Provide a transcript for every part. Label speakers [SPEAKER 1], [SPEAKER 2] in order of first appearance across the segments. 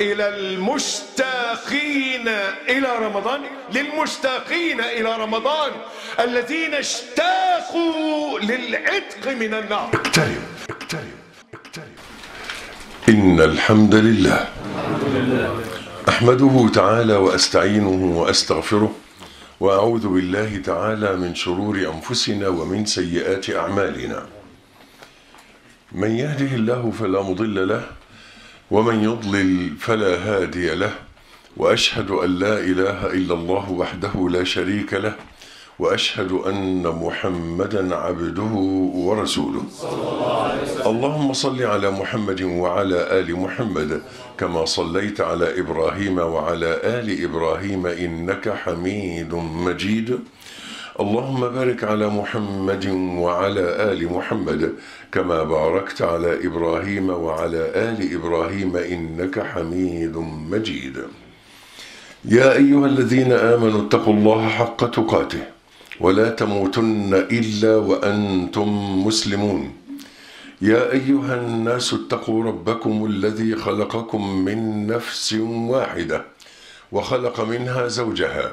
[SPEAKER 1] إلى المشتاقين إلى رمضان للمشتاقين إلى رمضان الذين اشتاقوا للعتق من النار. اقترب اقترب اقترب. إن الحمد لله. أحمده تعالى وأستعينه وأستغفره وأعوذ بالله تعالى من شرور أنفسنا ومن سيئات أعمالنا. من يهده الله فلا مضل له ومن يضلل فلا هادي له وأشهد أن لا إله إلا الله وحده لا شريك له وأشهد أن محمدا عبده ورسوله. اللهم صل على محمد وعلى آل محمد كما صليت على إبراهيم وعلى آل إبراهيم إنك حميد مجيد. اللهم بارك على محمد وعلى آل محمد كما باركت على إبراهيم وعلى آل إبراهيم إنك حميد مجيد. يا أيها الذين آمنوا اتقوا الله حق تقاته ولا تموتن إلا وأنتم مسلمون. يا أيها الناس اتقوا ربكم الذي خلقكم من نفس واحدة وخلق منها زوجها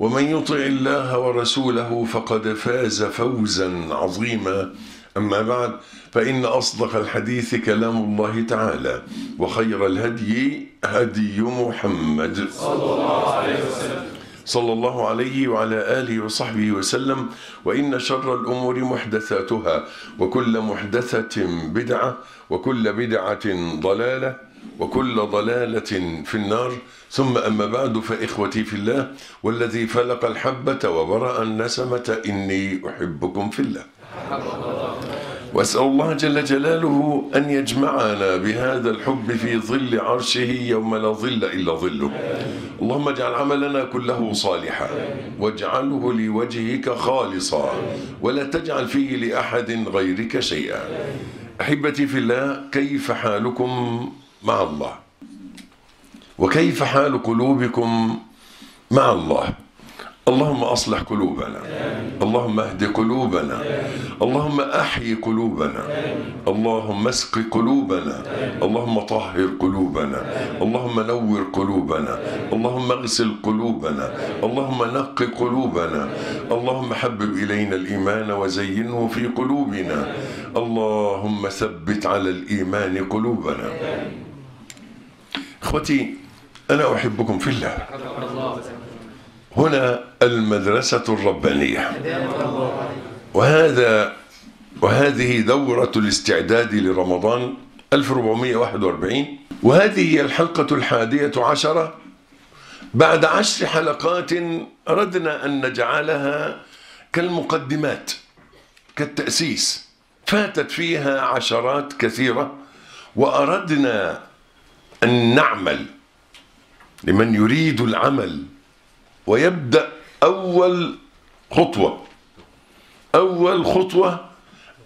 [SPEAKER 1] ومن يطع الله ورسوله فقد فاز فوزا عظيما. أما بعد فإن أصدق الحديث كلام الله تعالى وخير الهدي هدي محمد. صلى الله عليه وسلم صلى الله عليه وعلى آله وصحبه وسلم. وإن شر الأمور محدثاتها وكل محدثة بدعة وكل بدعة ضلالة. وكل ضلالة في النار. ثم أما بعد فإخوتي في الله والذي فلق الحبة وبرأ النسمة إني أحبكم في الله. وأسأل الله جل جلاله أن يجمعنا بهذا الحب في ظل عرشه يوم لا ظل إلا ظله. اللهم اجعل عملنا كله صالحا واجعله لوجهك خالصا ولا تجعل فيه لأحد غيرك شيئا. أحبتي في الله كيف حالكم؟ مع الله. وكيف حال قلوبكم مع الله؟ اللهم أصلح قلوبنا. اللهم أهد قلوبنا. اللهم أحيي قلوبنا. اللهم اسق قلوبنا. اللهم طهر قلوبنا. اللهم نور قلوبنا. اللهم اغسل قلوبنا. اللهم نق قلوبنا. اللهم حبب إلينا الإيمان وزينه في قلوبنا. اللهم ثبت على الإيمان قلوبنا. إخوتي أنا أحبكم في الله. هنا المدرسة الربانية. وهذا وهذه دورة الاستعداد لرمضان 1441 وهذه هي الحلقة الحادية عشرة. بعد عشر حلقات أردنا أن نجعلها كالمقدمات كالتأسيس. فاتت فيها عشرات كثيرة وأردنا أن نعمل لمن يريد العمل ويبدأ أول خطوة. أول خطوة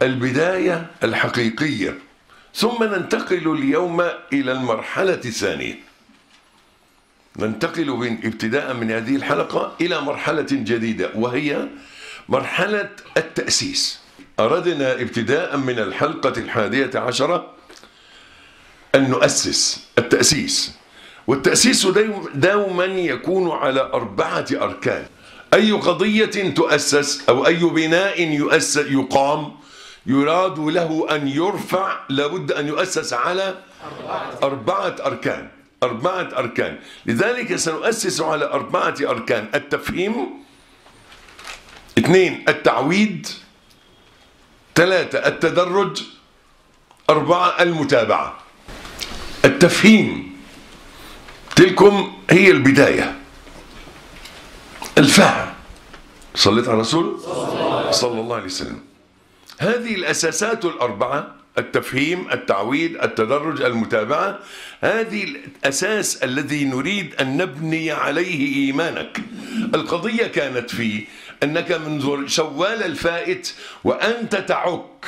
[SPEAKER 1] البداية الحقيقية. ثم ننتقل اليوم إلى المرحلة الثانية. ننتقل من ابتداء من هذه الحلقة إلى مرحلة جديدة وهي مرحلة التأسيس. أردنا ابتداء من الحلقة الحادية عشرة أن نؤسس التأسيس. والتأسيس دوما يكون على أربعة أركان. أي قضية تؤسس أو أي بناء يؤسس يقام يراد له أن يرفع لابد أن يؤسس على أربعة أركان. أربعة أركان. لذلك سنؤسس على أربعة أركان. التفهيم اثنين التعويد ثلاثة التدرج أربعة المتابعة. التفهيم تلكم هي البداية. الفهم. صليت على الرسول صلى الله عليه وسلم. هذه الأساسات الأربعة التفهيم التعويد التدرج المتابعة هذه الأساس الذي نريد أن نبني عليه إيمانك. القضية كانت في أنك منذ شوال الفائت وأنت تعك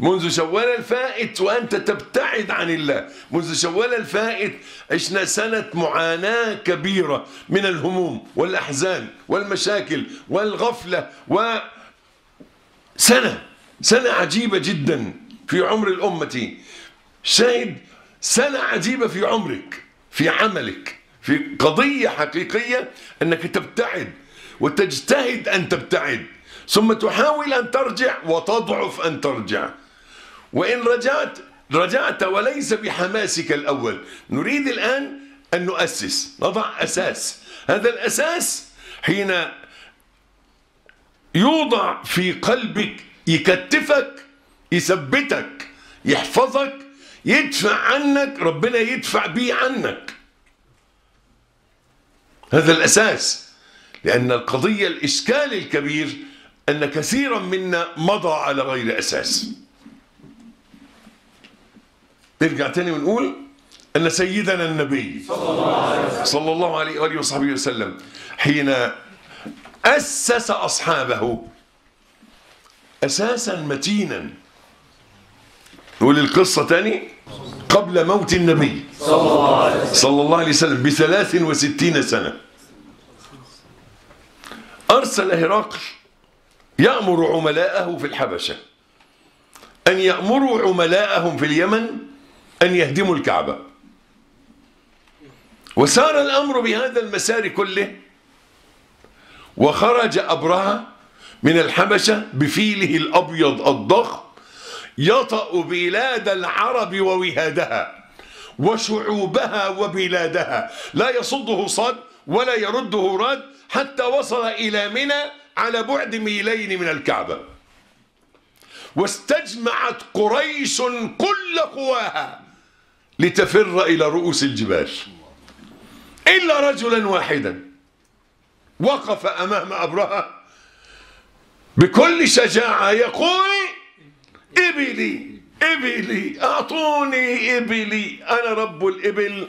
[SPEAKER 1] منذ شوال الفائت وأنت تبتعد عن الله. منذ شوال الفائت عشنا سنة معاناة كبيرة من الهموم والأحزان والمشاكل والغفلة و سنة سنة عجيبة جدا في عمر الأمة. شاهد سنة عجيبة في عمرك في عملك في قضية حقيقية أنك تبتعد وتجتهد أن تبتعد ثم تحاول أن ترجع وتضعف أن ترجع. وإن رجعت رجعت وليس بحماسك الأول. نريد الآن أن نؤسس نضع أساس. هذا الأساس حين يوضع في قلبك يكتفك يثبتك يحفظك يدفع عنك ربنا يدفع به عنك. هذا الأساس لأن القضية الإشكال الكبير أن كثيرا منا مضى على غير أساس. نرجع تاني ونقول أن سيدنا النبي صلى الله عليه وآله وصحبه وسلم حين أسس أصحابه أساسا متينا. نقول القصة تاني قبل موت النبي صلى الله عليه وسلم بثلاث وستين سنة. أرسل هرقل يأمر عملاءه في الحبشة أن يأمروا عملاءهم في اليمن أن يهدموا الكعبة. وسار الأمر بهذا المسار كله وخرج أبرهة من الحبشة بفيله الأبيض الضخم يطأ بلاد العرب ووهادها وشعوبها وبلادها. لا يصده صد ولا يرده رد حتى وصل إلى منى على بعد ميلين من الكعبة. واستجمعت قريش كل قواها. لتفر إلى رؤوس الجبال. إلا رجلا واحدا. وقف أمام أبرهة بكل شجاعة يقول إبلي إبلي أعطوني إبلي أنا رب الإبل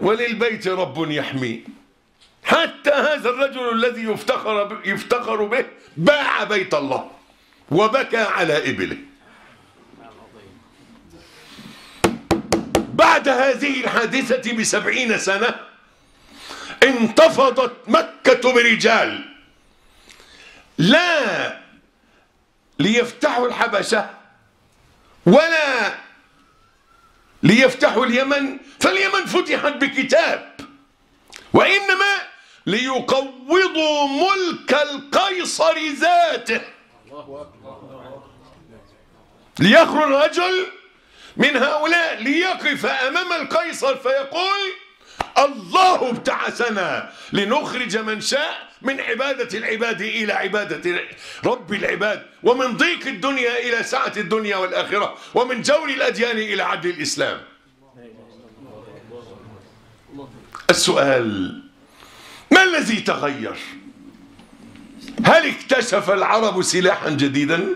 [SPEAKER 1] وللبيت رب يحمي. حتى هذا الرجل الذي يفتخر يفتخر به باع بيت الله وبكى على إبله. بعد هذه الحادثة بسبعين سنة انتفضت مكة برجال لا ليفتحوا الحبشة ولا ليفتحوا اليمن فاليمن فتحت بكتاب وإنما ليقوضوا ملك القيصر ذاته. ليخرج رجل من هؤلاء ليقف أمام القيصر فيقول الله ابتعثنا لنخرج من شاء من عبادة العباد إلى عبادة رب العباد ومن ضيق الدنيا إلى سعة الدنيا والآخرة ومن جور الأديان إلى عدل الإسلام. السؤال ما الذي تغير؟ هل اكتشف العرب سلاحا جديدا؟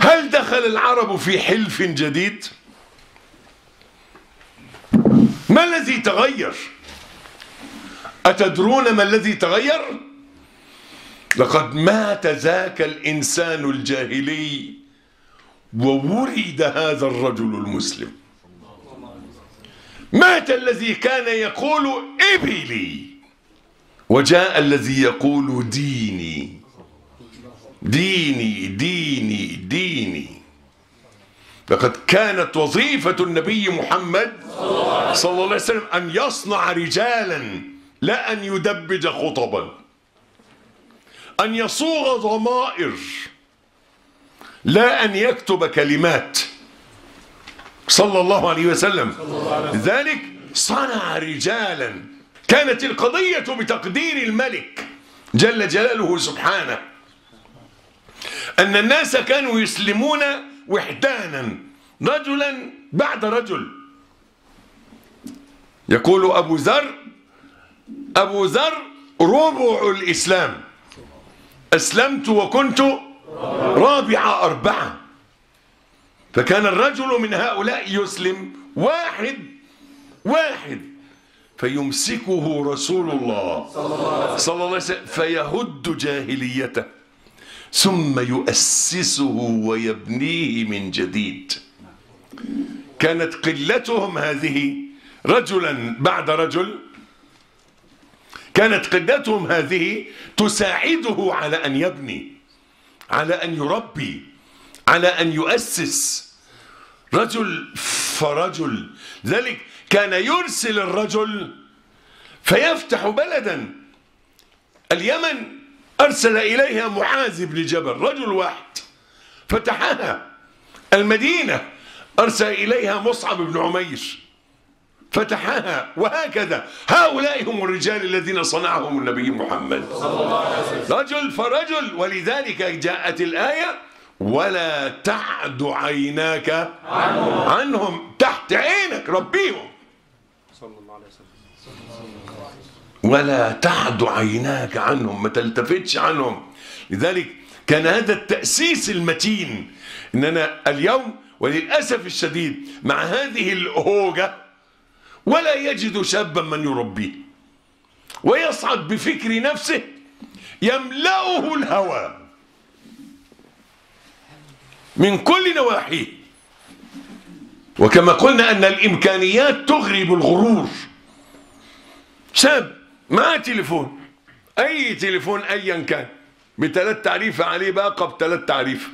[SPEAKER 1] هل دخل العرب في حلف جديد؟ ما الذي تغير؟ أتدرون ما الذي تغير؟ لقد مات ذاك الإنسان الجاهلي وولد هذا الرجل المسلم. مات الذي كان يقول إبلي وجاء الذي يقول ديني. ديني ديني ديني. لقد كانت وظيفة النبي محمد صلى الله عليه وسلم أن يصنع رجالا لا أن يدبج خطبا. أن يصوغ ضمائر لا أن يكتب كلمات. صلى الله عليه وسلم. لذلك صنع رجالا. كانت القضية بتقدير الملك جل جلاله سبحانه. أن الناس كانوا يسلمون وحدانا رجلا بعد رجل. يقول أبو ذر أبو ذر ربع الإسلام. أسلمت وكنت رابعة أربعة. فكان الرجل من هؤلاء يسلم واحد واحد. فيمسكه رسول الله. صلى الله عليه وسلم. فيهد جاهليته. ثم يؤسسه ويبنيه من جديد. كانت قلتهم هذه رجلا بعد رجل كانت قلتهم هذه تساعده على أن يبني على أن يربي على أن يؤسس. رجل فرجل. ذلك كان يرسل الرجل فيفتح بلدا اليمن. أرسل إليها معاذ بن جبل رجل واحد. فتحها المدينة أرسل إليها مصعب بن عمير. فتحها وهكذا. هؤلاء هم الرجال الذين صنعهم النبي محمد. رجل فرجل ولذلك جاءت الآية ولا تعد عيناك عنهم تحت عينك ربيهم ولا تعد عيناك عنهم ما تلتفتش عنهم. لذلك كان هذا التأسيس المتين إننا اليوم وللأسف الشديد مع هذه الهوجة ولا يجد شابا من يربيه ويصعد بفكر نفسه يملأه الهوى من كل نواحيه. وكما قلنا أن الإمكانيات تغرب الغرور. شاب معاه تليفون. أي تليفون أيا كان. بثلاث تعريفة عليه باقة بثلاث تعريفة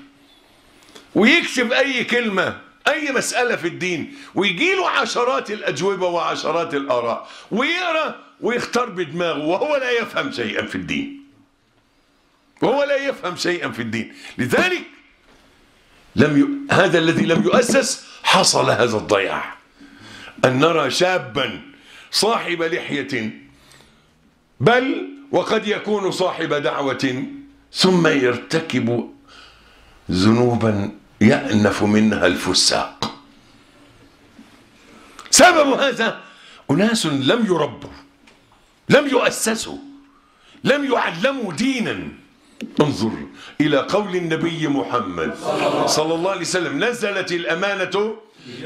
[SPEAKER 1] ويكتب أي كلمة أي مسألة في الدين. ويجي له عشرات الأجوبة وعشرات الآراء. ويقرأ ويختار بدماغه. وهو لا يفهم شيئا في الدين. وهو لا يفهم شيئا في الدين. لذلك لم ي... هذا الذي لم يؤسس حصل هذا الضياع. أن نرى شابا صاحب لحية بل وقد يكون صاحب دعوة ثم يرتكب ذنوبا يأنف منها الفساق. سبب هذا أناس لم يربوا لم يؤسسوا لم يعلموا دينا. انظر إلى قول النبي محمد صلى الله عليه وسلم نزلت الأمانة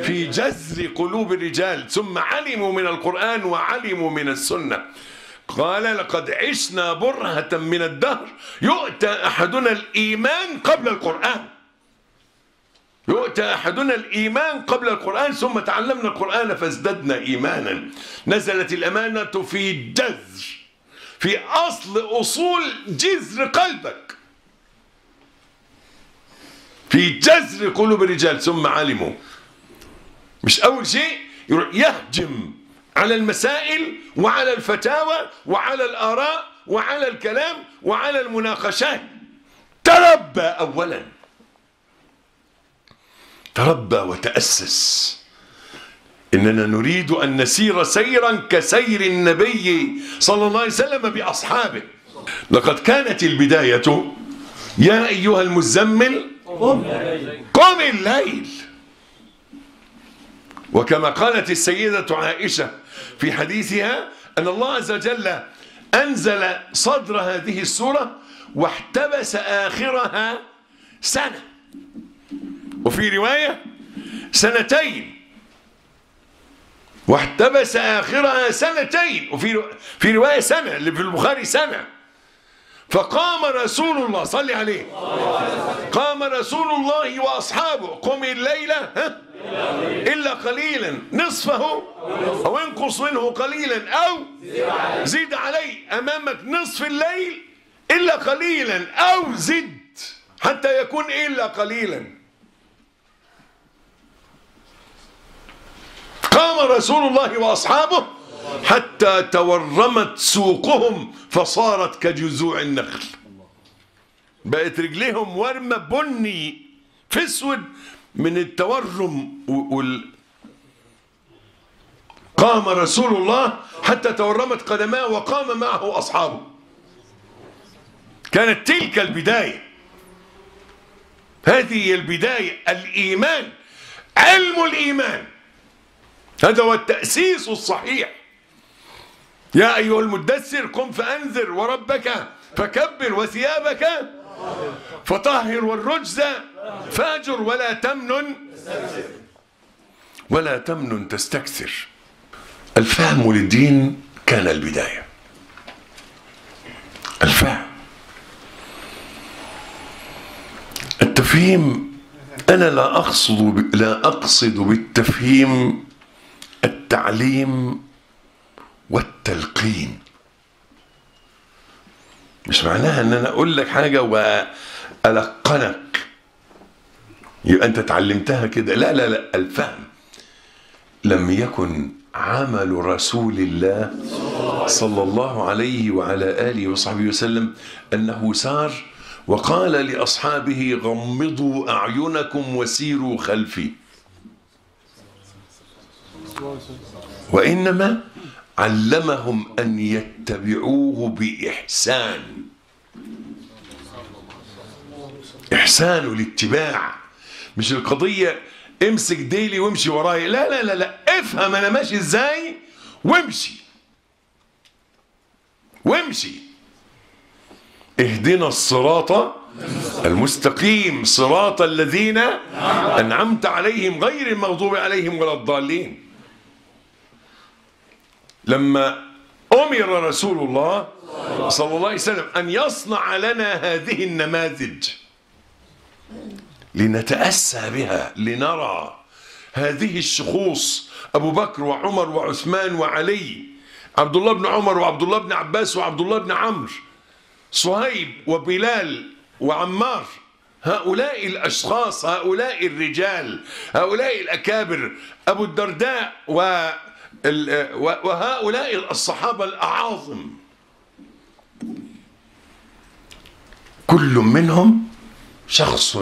[SPEAKER 1] في جذر قلوب الرجال ثم علموا من القرآن وعلموا من السنة. قال لقد عشنا برهة من الدهر. يؤتى أحدنا الإيمان قبل القرآن. يؤتى أحدنا الإيمان قبل القرآن ثم تعلمنا القرآن فازددنا إيمانا. نزلت الأمانة في جذر في أصل أصول جذر قلبك. في جذر قلوب الرجال ثم علموا. مش أول شيء يهجم. على المسائل وعلى الفتاوى وعلى الآراء وعلى الكلام وعلى المناقشات. تربى أولا. تربى وتأسس. إننا نريد أن نسير سيرا كسير النبي صلى الله عليه وسلم بأصحابه. لقد كانت البداية يا أيها المزمل قم الليل. وكما قالت السيدة عائشة في حديثها أن الله عز وجل أنزل صدر هذه السورة واحتبس آخرها سنة. وفي رواية سنتين. واحتبس آخرها سنتين. وفي في رواية سنة اللي في البخاري سنة. فقام رسول الله صلي عليه. قام رسول الله وأصحابه. قم الليلة ها؟ إلا قليلا. نصفه أو انقص منه قليلا أو زيد عليه أمامك نصف الليل إلا قليلا أو زد حتى يكون إلا قليلا. قام رسول الله وأصحابه حتى تورمت سوقهم فصارت كجذوع النخل. بقت رجليهم ورمة بني في أسود من التورم وال قام رسول الله حتى تورمت قدماه وقام معه أصحابه. كانت تلك البداية. هذه هي البداية. الإيمان علم الإيمان. هذا هو التأسيس الصحيح. يا أيها المدثر قم فأنذر وربك فكبر وثيابك فطهر والرجز فاجر ولا تمنن ولا تمنن تستكثر. الفهم للدين كان البداية. الفهم. التفهيم أنا لا أقصد. لا أقصد بالتفهيم التعليم والتلقين. مش معناها إن أنا أقول لك حاجة والقنك يبقى انت اتعلمتها كده. لا لا لا الفهم. لم يكن عمل رسول الله صلى الله عليه وعلى آله وصحبه وسلم أنه سار وقال لأصحابه غمضوا أعينكم وسيروا خلفي. وإنما علمهم أن يتبعوه بإحسان. إحسان الاتباع. مش القضية امسك ديلي وامشي ورايا لا لا لا لا. افهم أنا ماشي إزاي وامشي. وامشي. اهدنا الصراط المستقيم. صراط الذين أنعمت عليهم غير المغضوب عليهم ولا الضالين. لما أمر رسول الله صلى الله عليه وسلم أن يصنع لنا هذه النماذج لنتأسى بها لنرى هذه الشخوص أبو بكر وعمر وعثمان وعلي عبد الله بن عمر وعبد الله بن عباس وعبد الله بن عمرو صهيب وبلال وعمار هؤلاء الأشخاص هؤلاء الرجال هؤلاء الأكابر أبو الدرداء و وهؤلاء الصحابة الأعاظم. كل منهم شخص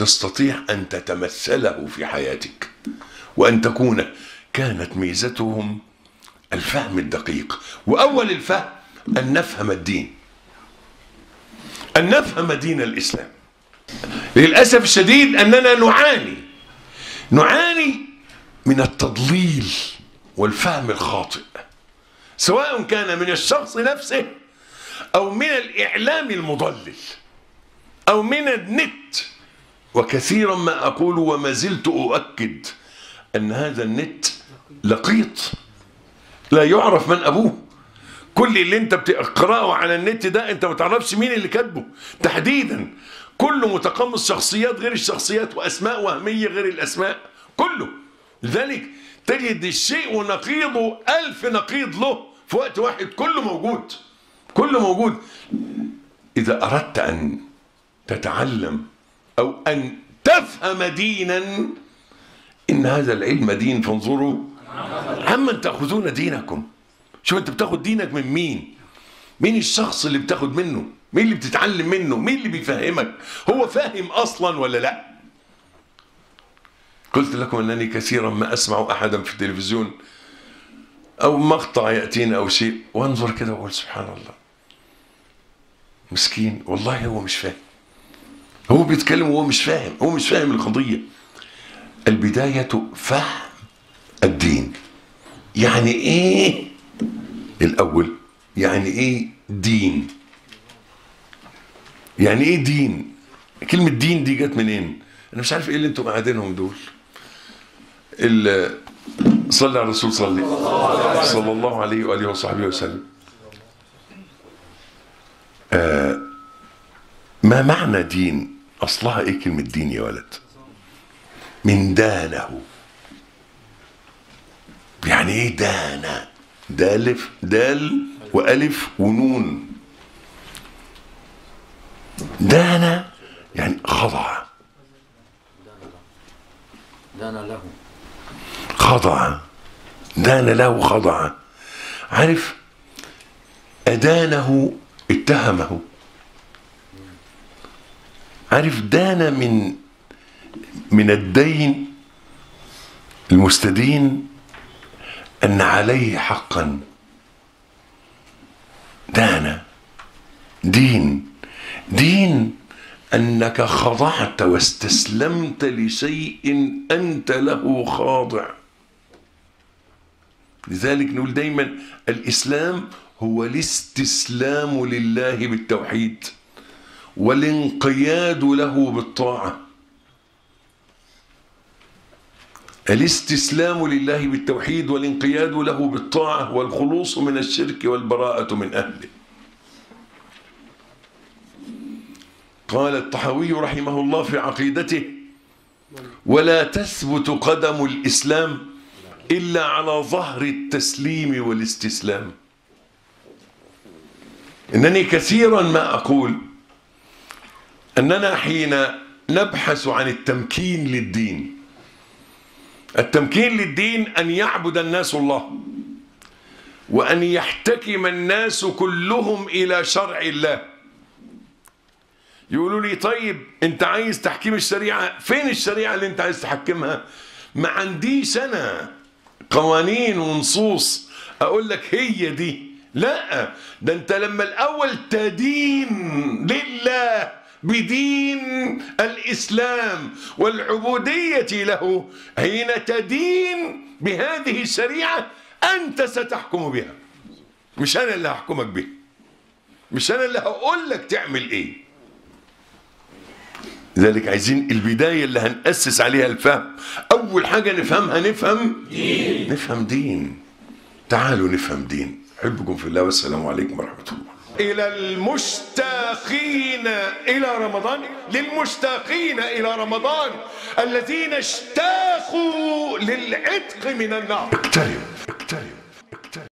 [SPEAKER 1] تستطيع أن تتمثله في حياتك وأن تكون كانت ميزتهم الفهم الدقيق. وأول الفهم أن نفهم الدين. أن نفهم دين الإسلام. للأسف الشديد أننا نعاني نعاني من التضليل والفهم الخاطئ سواء كان من الشخص نفسه أو من الإعلام المضلل أو من النت. وكثيرا ما أقول وما زلت أؤكد أن هذا النت لقيط. لا يعرف من أبوه. كل اللي أنت بتقرأه على النت ده أنت ما تعرفش مين اللي كاتبه. تحديدا كله متقمص شخصيات غير الشخصيات وأسماء وهمية غير الأسماء. كله. لذلك تجد الشيء ونقيضه ألف نقيض له في وقت واحد. كله موجود. كله موجود. إذا أردت أن تتعلم أو أن تفهم دينا. إن هذا العلم دين فانظروا. عمن تأخذون دينكم؟ شوف أنت بتاخد دينك من مين؟ مين الشخص اللي بتاخد منه؟ مين اللي بتتعلم منه؟ مين اللي بيفهمك؟ هو فاهم أصلا ولا لأ؟ قلت لكم أنني كثيرا ما أسمع أحدا في التلفزيون أو مقطع يأتينا أو شيء. وانظر كده وأقول سبحان الله. مسكين. والله هو مش فاهم. هو بيتكلم وهو مش فاهم هو مش فاهم القضية. البداية فهم الدين. يعني إيه الأول؟ يعني إيه دين؟ يعني إيه دين؟ كلمة دين دي جت منين؟ أنا مش عارف إيه اللي أنتم قاعدينهم دول. صلى على الرسول صلى صلى الله عليه وآله وصحبه وسلم. آه ما معنى دين؟ أصلها إيه كلمة دين يا ولد؟ من دانه. يعني إيه دانا دالف دال وألف ونون. دانا يعني خضع.
[SPEAKER 2] دان له.
[SPEAKER 1] خضع. دان له خضع. عارف؟ أدانه اتهمه. عارف دان من من الدين المستدين أن عليه حقا. دان دين دين أنك خضعت واستسلمت لشيء أنت له خاضع. لذلك نقول دايما الإسلام هو الاستسلام لله بالتوحيد. والانقياد له بالطاعة. الاستسلام لله بالتوحيد والانقياد له بالطاعة والخلوص من الشرك والبراءة من أهله. قال الطحاوي رحمه الله في عقيدته ولا تثبت قدم الإسلام إلا على ظهر التسليم والاستسلام. إنني كثيرا ما أقول أننا حين نبحث عن التمكين للدين التمكين للدين أن يعبد الناس الله وأن يحتكم الناس كلهم إلى شرع الله. يقولوا لي طيب أنت عايز تحكيم الشريعة؟ فين الشريعة اللي أنت عايز تحكمها؟ ما عنديش أنا قوانين ونصوص أقول لك هي دي. لا ده أنت لما الأول تدين لله بدين الإسلام والعبودية له. حين تدين بهذه الشريعة؟ أنت ستحكم بها. مش أنا اللي هحكمك بها. مش أنا اللي هقول لك تعمل إيه. لذلك عايزين البداية اللي هنأسس عليها الفهم. أول حاجة نفهمها نفهم دين. نفهم دين. تعالوا نفهم دين. أحبكم في الله والسلام عليكم ورحمة الله. إلى المشتاقين إلى رمضان للمشتاقين إلى رمضان الذين اشتاقوا للعتق من النار. اقترب اقترب.